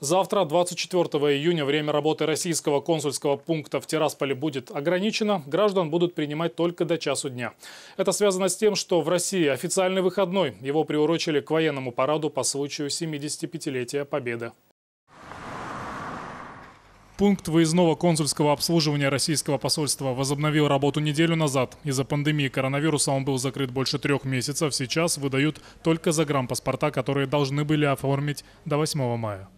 Завтра, 24 июня, время работы российского консульского пункта в Тирасполе будет ограничено. Граждан будут принимать только до часу дня. Это связано с тем, что в России официальный выходной. Его приурочили к военному параду по случаю 75-летия Победы. Пункт выездного консульского обслуживания российского посольства возобновил работу неделю назад. Из-за пандемии коронавируса он был закрыт больше трех месяцев. Сейчас выдают только загранпаспорта, которые должны были оформить до 8 мая.